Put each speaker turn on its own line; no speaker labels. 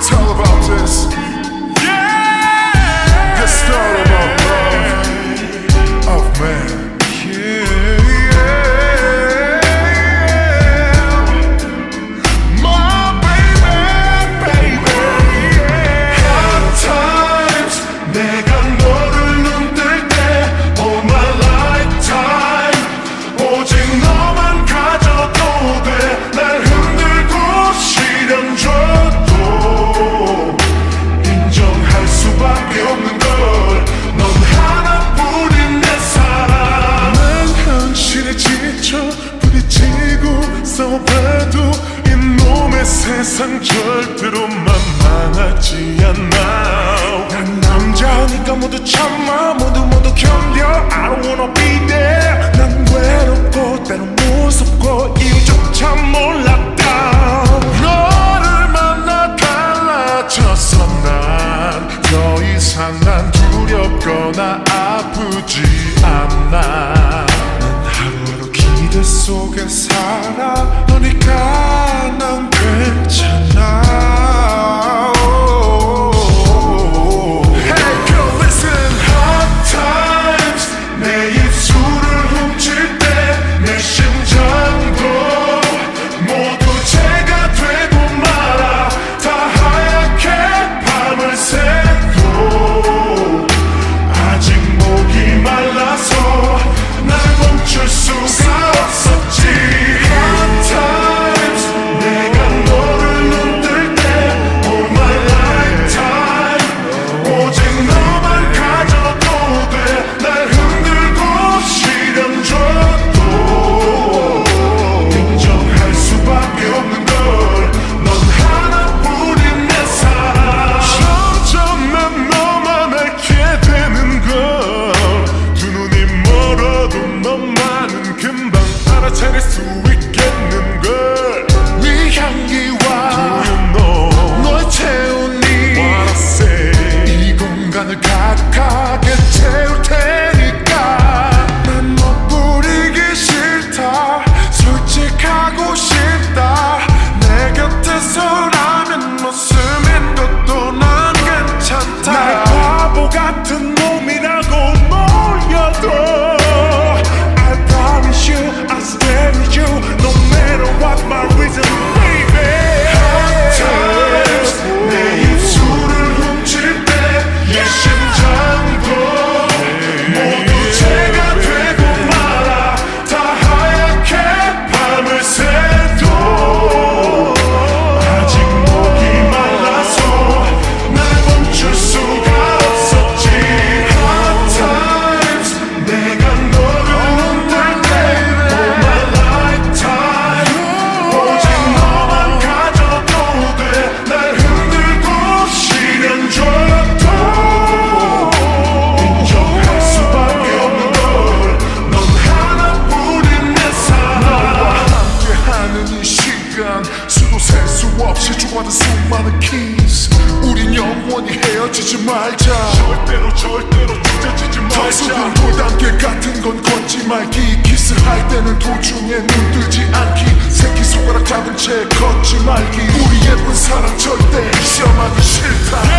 tell about this. The story about love of man. My baby, baby. Hard times. 내 싸워봐도 이놈의 세상 절대로 만만하지 않아. 난 남자니까 모두 참아. 모두 모두 견뎌. I don't wanna be there. 난 외롭고 때론 무섭고 이유조차 몰랐다. 너를 만나 달라졌어 난 더 이상 난 두렵거나 아프지 않아. 난 기대 속에 살아 너니까 난 괜찮아 시간 수도 셀 수 없이 주고받은 수많은 키스 우린 영원히 헤어지지 말자. 절대로 절대로 찢어지지 말자. 수분 돌담길 같은 건 걷지 말기. 키스할 때는 도중에 눈 뜨지 않기. 새끼손가락 잡은 채 걷지 말기. 우리 예쁜 사랑 절대 시험하기 싫다